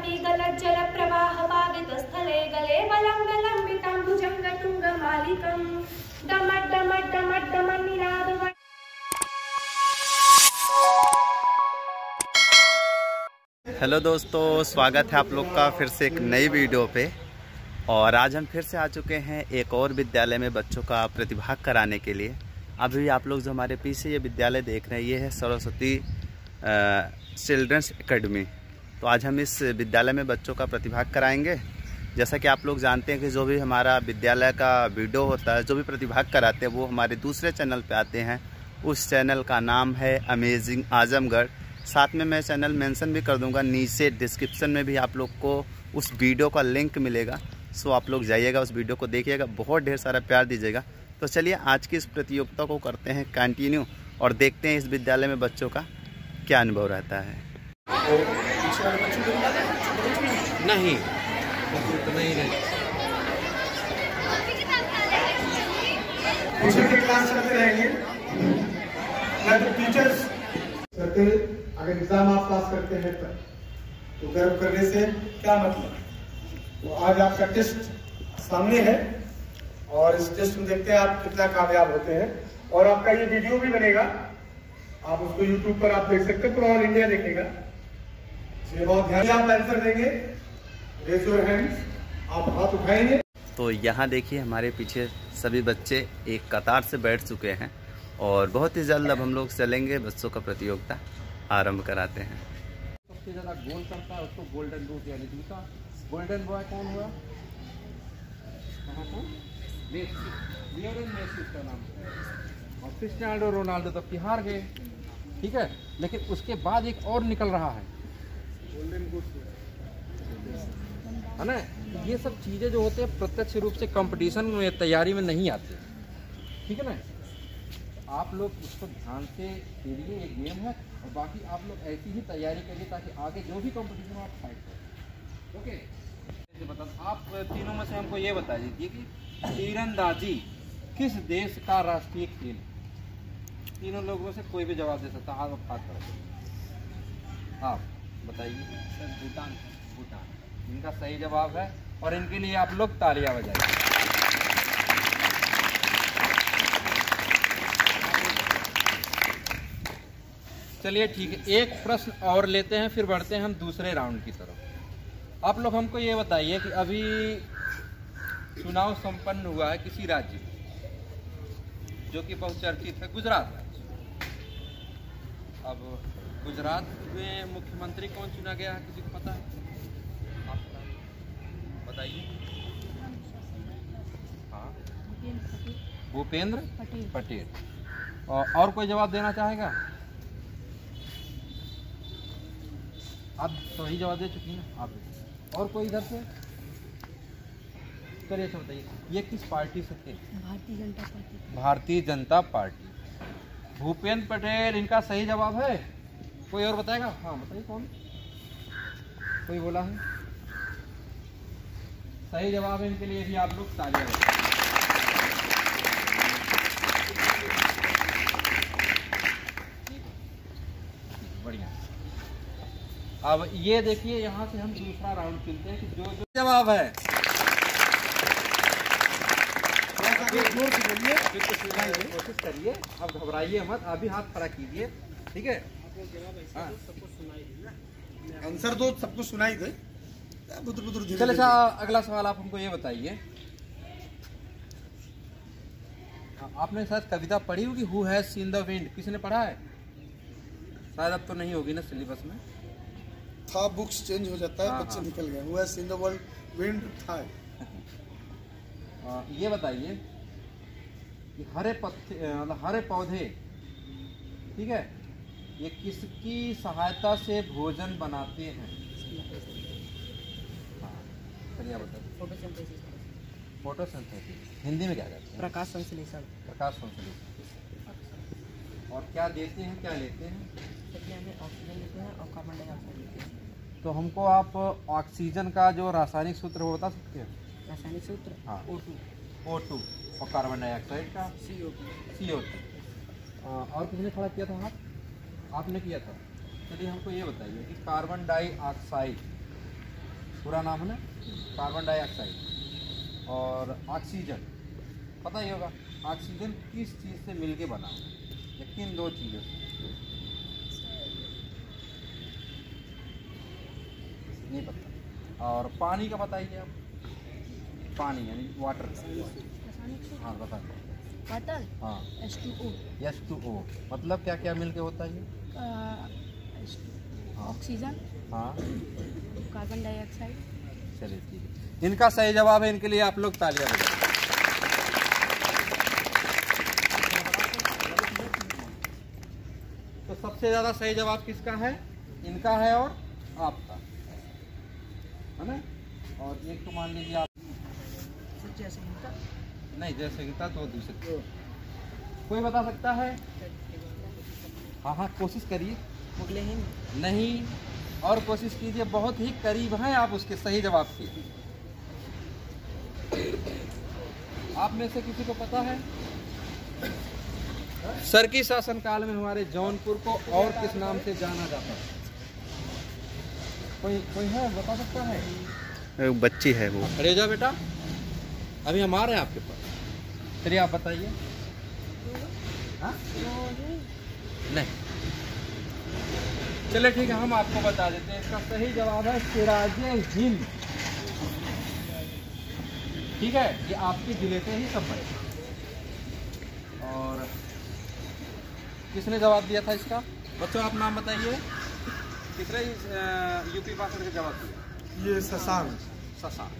गलज्जलप्रवाहपावितस्थले गले वलम्बलम्बिताम्बुजङ्गतुङ्गमालिकम् डमड्डमड्डमड्डमन्निनादव हेलो दोस्तों, स्वागत है आप लोग का फिर से एक नई वीडियो पे। और आज हम फिर से आ चुके हैं एक और विद्यालय में बच्चों का प्रतिभाग कराने के लिए। अभी आप लोग जो हमारे पीछे ये विद्यालय देख रहे हैं, ये है सरस्वती चिल्ड्रंस एकेडमी। तो आज हम इस विद्यालय में बच्चों का प्रतिभाग कराएँगे। जैसा कि आप लोग जानते हैं कि जो भी हमारा विद्यालय का वीडियो होता है, जो भी प्रतिभाग कराते हैं, वो हमारे दूसरे चैनल पे आते हैं। उस चैनल का नाम है अमेजिंग आजमगढ़ साथ में मैं चैनल मेंशन भी कर दूँगा, नीचे डिस्क्रिप्शन में भी आप लोग को उस वीडियो का लिंक मिलेगा। सो आप लोग जाइएगा, उस वीडियो को देखिएगा, बहुत ढेर सारा प्यार दीजिएगा। तो चलिए, आज की इस प्रतियोगिता को करते हैं कंटिन्यू और देखते हैं इस विद्यालय में बच्चों का क्या अनुभव रहता है। नहीं। तो नहीं नहीं क्लास चलते रहेंगे तो करते अगर एग्ज़ाम आप पास करते हैं तब तो गर्व करने से क्या मतलब? तो आज आपका टेस्ट सामने है और इस टेस्ट में देखते हैं आप कितना कामयाब होते हैं। और आपका ये वीडियो भी बनेगा। आप उसको यूट्यूब पर आप देख सकते हैं, पूरा ऑल इंडिया देखेगा। इसलिए बहुत ध्यान आप आंसर देंगे। रेज योर हैंड्स आप हाथ उठाएँगे। तो यहाँ देखिए हमारे पीछे सभी बच्चे एक कतार से बैठ चुके हैं और बहुत ही जल्द अब हम लोग चलेंगे बच्चों का प्रतियोगिता आरंभ कराते हैं। सबसे ज़्यादा गोल करता है उसको गोल्डन बूट यानी दूसरा गोल्डन बॉय कौन हुआ? कहाँ मेसी मेसी उसका नाम। है और क्रिस्टियानो रोनाल्डो तब की। हार गए ठीक है? लेकिन उसके बाद एक और निकल रहा है। है ना? ये सब चीज़ें जो होते हैं, प्रत्यक्ष रूप से कंपटीशन में, तैयारी में नहीं आते। ठीक है ना? आप लोग उसको ध्यान से खेलिए, ये गेम है, और बाकी आप लोग ऐसी ही तैयारी करिए ताकि आगे जो भी कंपटीशन हो, आप फाइट करें। ओके बता, आप तीनों में से हमको ये बता दीजिए कि तीरंदाजी किस देश का राष्ट्रीय खेल है? तीनों लोगों से कोई भी जवाब दे सकता है हाथ हाथ करो। आप बताइए। सर, भूटान भूटान। इनका सही जवाब है और इनके लिए आप लोग तालियाँ बजाइए। चलिए ठीक है, एक प्रश्न और लेते हैं, फिर बढ़ते हैं हम दूसरे राउंड की तरफ़। आप लोग हमको ये बताइए कि अभी चुनाव संपन्न हुआ है किसी राज्य में, जो कि बहुत चर्चित है, गुजरात अब गुजरात में मुख्यमंत्री कौन चुना गया है किसी को पता है? आप बताइए। हाँ। भूपेंद्र पटेल। और, और कोई जवाब देना चाहेगा? आप सही जवाब दे चुकी हैं। आप और कोई इधर से? चलिए अच्छा बताइए। ये किस पार्टी से थे? भारतीय जनता पार्टी। भारतीय जनता पार्टी। भूपेंद्र पटेल, इनका सही जवाब है? कोई और बताएगा? हाँ बताइए कौन? कोई बोला है? सही जवाब है इनके लिए भी आप लोग बजाइए। बढ़िया। अब ये देखिए, यहाँ से हम दूसरा राउंड खेलते हैं कि जो जो जवाब है ज़ोर से बोलिए बिल्कुल सुनाइए कोशिश करिए। अब घबराइए मत। अभी हाथ खड़ा कीजिए। ठीक है? हाँ। आंसर तो सबको सुनाई दे। बुद्र बुद्र धीरे। अच्छा अगला सवाल आप हमको ये बताइए। हाँ, आपने शायद कविता पढ़ी होगी who has seen the wind किसने पढ़ा है? शायद अब तो नहीं होगी ना सिलेबस में। था बुक्स चेंज हो जाता है हाँ, बच्चे हाँ। निकल गए। हुआ इन द वर्ल्ड विंड था। ये बताइए कि हरे पत्ते मतलब हरे पौधे ठीक है? ये किसकी सहायता से भोजन बनाते हैं? हाँ, चलिए बताइए। फोटोसिंथेसिस। हिंदी में क्या कहते हैं? प्रकाश संश्लेषण। प्रकाश संश्लेषण। और क्या देते हैं क्या लेते हैं? ऑक्सीजन लेते हैं और कार्बन डाइऑक्साइड लेते हैं। तो हमको आप ऑक्सीजन का जो रासायनिक सूत्र वो बता सकते हैं? रासायनिक सूत्र हाँ। ओ टू ओ टू और कार्बन डाइऑक्साइड का सी ओ और किसने खड़ा किया था हाथ आपने किया था? चलिए हमको ये बताइए कि कार्बन डाइऑक्साइड पूरा नाम है ना? कार्बन डाइऑक्साइड और ऑक्सीजन पता ही होगा ऑक्सीजन किस चीज़ से मिलके बना या किन दो चीज़ों। से नहीं पता। और पानी का बताइए आप। पानी यानी वाटर हाँ बताइए वाटर हाँ। H two O S two O मतलब क्या क्या मिलके होता है ये? हाँ। ऑक्सीजन। हाँ। Carbon dioxide. चलिए ठीक है। इनका सही जवाब है इनके लिए आप लोग तालियाँ बजाएँ तो सबसे ज़्यादा सही जवाब किसका है? इनका है और आपका। है ना? और एक तो मान लीजिए आप नहीं जैसे गीता तो दूसरे कोई बता सकता है? हाँ हाँ कोशिश करिए। मुगले हिंद नहीं। और कोशिश कीजिए बहुत ही करीब हैं आप उसके सही जवाब के। आप में से किसी को पता है? सर की शासनकाल में हमारे जौनपुर को और किस नाम से जाना जाता है? कोई कोई है? बता सकता है? बच्ची है वो। हो जाओ बेटा? अभी हम आ रहे हैं आपके पास। चलिए आप बताइए। हाँ? नहीं। चलिए ठीक है हम आपको बता देते हैं। इसका सही जवाब है सिराजे हिंद। ठीक है? ये आपके ज़िले से ही सब बने और किसने जवाब दिया था इसका? बच्चों आप नाम बताइए। कितने यूपी पास का जवाब दिया? ये शशांक शशांक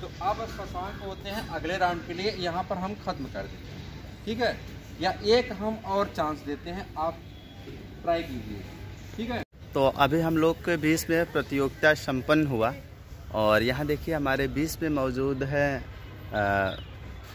तो अब शशांक होते हैं अगले राउंड के लिए, यहाँ पर हम खत्म कर देते हैं। ठीक है? या एक हम और चांस देते हैं, आप ट्राई कीजिए। ठीक है? तो अभी हम लोग के बीच में प्रतियोगिता संपन्न हुआ और यहाँ देखिए हमारे बीच में मौजूद है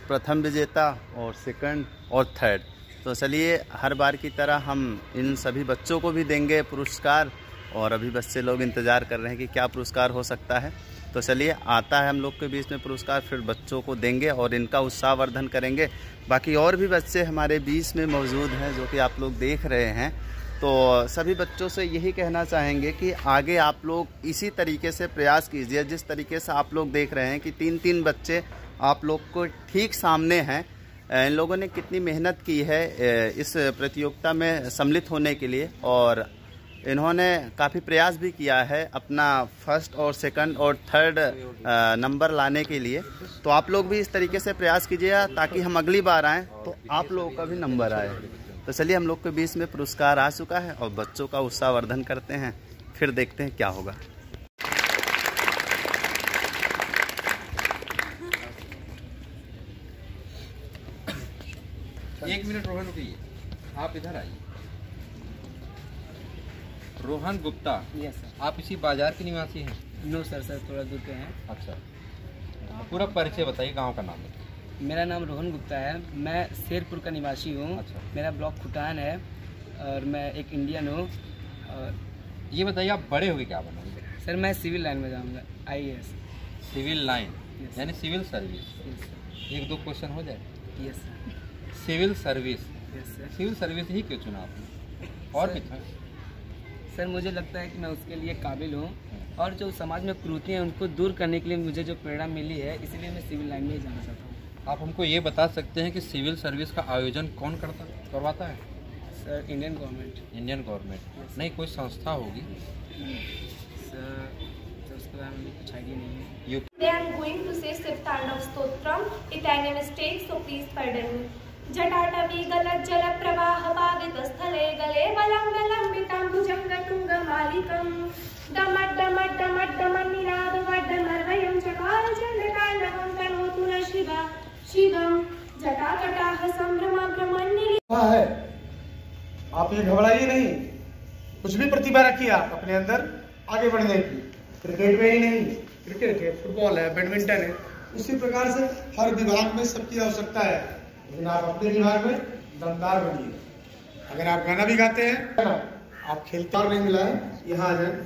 प्रथम विजेता और सेकंड और थर्ड तो चलिए, हर बार की तरह हम इन सभी बच्चों को भी देंगे पुरस्कार और अभी बच्चे लोग इंतज़ार कर रहे हैं कि क्या पुरस्कार हो सकता है। तो चलिए, आता है हम लोग के बीच में पुरस्कार, फिर बच्चों को देंगे और इनका उत्साहवर्धन करेंगे। बाकी और भी बच्चे हमारे बीच में मौजूद हैं, जो कि आप लोग देख रहे हैं। तो सभी बच्चों से यही कहना चाहेंगे कि आगे आप लोग इसी तरीके से प्रयास कीजिए, जिस तरीके से आप लोग देख रहे हैं कि तीन तीन बच्चे आप लोग को ठीक सामने हैं। इन लोगों ने कितनी मेहनत की है इस प्रतियोगिता में सम्मिलित होने के लिए और इन्होंने काफ़ी प्रयास भी किया है अपना फ़र्स्ट और सेकंड और थर्ड नंबर लाने के लिए। तो आप लोग भी इस तरीके से प्रयास कीजिएगा ताकि हम अगली बार आएँ तो आप लोगों का भी नंबर आए। तो चलिए हम लोग के बीच में पुरस्कार आ चुका है और बच्चों का उत्साहवर्धन करते हैं। फिर देखते हैं क्या होगा। एक मिनट रोहन रुकिए। आप इधर आइए। रोहन गुप्ता यस सर आप इसी बाज़ार के निवासी हैं? नो सर सर थोड़ा दूर पे हैं। अच्छा। पूरा परिचय बताइए गाँव का नाम। बताइए मेरा नाम रोहन गुप्ता है। मैं शेरपुर का निवासी हूँ। अच्छा। मेरा ब्लॉक खुटान है और मैं एक इंडियन हूँ। और ये बताइए आप बड़े होगे क्या बनोगे सर मैं सिविल लाइन में जाऊँगा आई सिविल लाइन? यानी सिविल सर्विस। एक दो क्वेश्चन हो जाए। Yes sir civil service. Yes sir civil service ही क्यों चुना आपने? और भी था। सर मुझे लगता है कि मैं उसके लिए काबिल हूँ और जो समाज में कुरीतियाँ हैं उनको दूर करने के लिए मुझे जो प्रेरणा मिली है इसलिए मैं सिविल लाइन में ही जाना चाहता हूँ। आप हमको ये बता सकते हैं कि सिविल सर्विस का आयोजन कौन करता करवाता है? Sir Indian government. Indian government. नहीं कोई संस्था होगी? Sir you Today I am going to say Siptandam Stotram. If any mistake, so please pardon me. जटाटवी गलज्जल प्रवाह पादित स्थले गले वलम्ब लम्बिताम्बुजं भ्रमन्निरि हाँ? आप ये घबराइए नहीं। कुछ भी प्रतिभा रखिए आप अपने अंदर, आगे बढ़ने की। क्रिकेट में ही नहीं। क्रिकेट है, फुटबॉल है, बैडमिंटन है। उसी प्रकार से हर विभाग में सबकी आवश्यकता है। लेकिन आप अपने विभाग में दमदार बनिए। अगर आप गाना भी गाते हैं, आप खेलते और नहीं मिला है, यहाँ आ जाए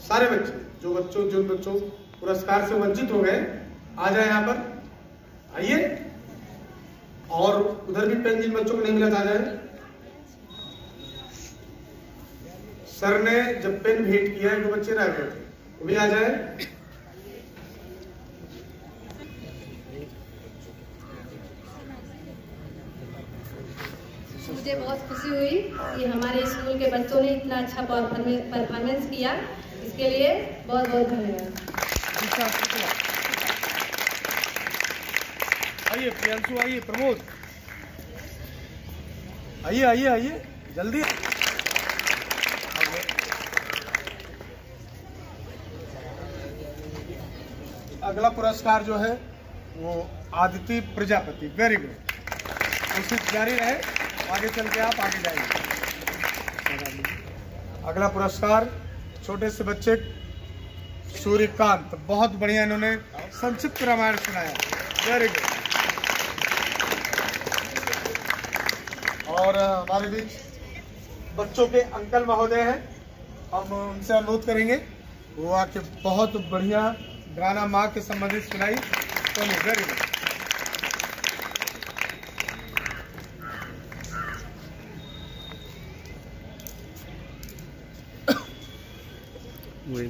सारे बच्चे, जो बच्चों, जिन बच्चों पुरस्कार से वंचित हो गए, आ जाए यहाँ पर। आइए। और उधर भी पेन जिन बच्चों को नहीं मिला था जाए सर ने जब पेन भेंट किया है तो बच्चे रह गए थे वो भी आ जाए। मुझे बहुत खुशी हुई कि हमारे स्कूल के बच्चों ने इतना अच्छा परफॉर्मेंस किया। इसके लिए बहुत बहुत धन्यवाद आइए आइए, प्रमोद। आइए आइए आइए, जल्दी। अगला पुरस्कार जो है, वो आदित्य प्रजापति वेरी गुड कोशिश जारी रहे, आगे चल के आप आगे जाइए। अगला पुरस्कार, छोटे से बच्चे, सूर्यकांत। बहुत बढ़िया इन्होंने संक्षिप्त रामायण सुनाया। वेरी गुड और हमारे बीच बच्चों के अंकल महोदय हैं। हम उनसे अनुरोध करेंगे। वो आके बहुत बढ़िया गाना माँ के संबंधित सुनाई। तो वेरी गुड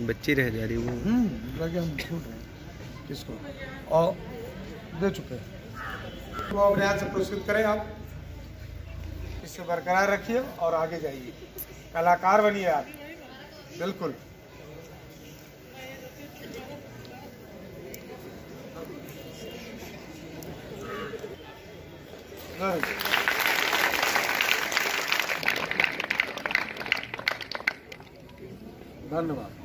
बच्ची रह जा रही वो। लगे हम छूट रहे हैं। किसको? और दे चुके हैं। तो से पुरस्कृत करें आप। इसे बरकरार रखिए और आगे जाइए। कलाकार बनिए आप। बिल्कुल। धन्यवाद।